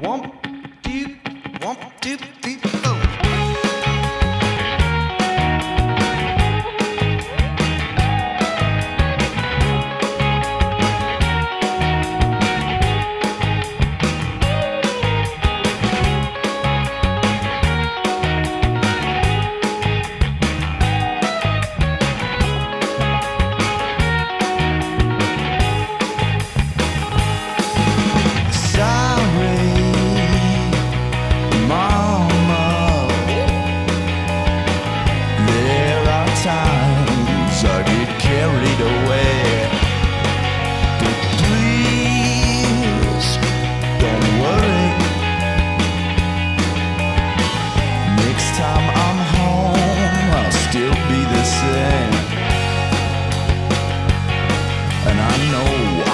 One, two, one, two, three. and I know.